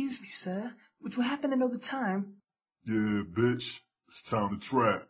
Excuse me, sir, would you happen to know the time? Yeah, bitch. It's time to trap.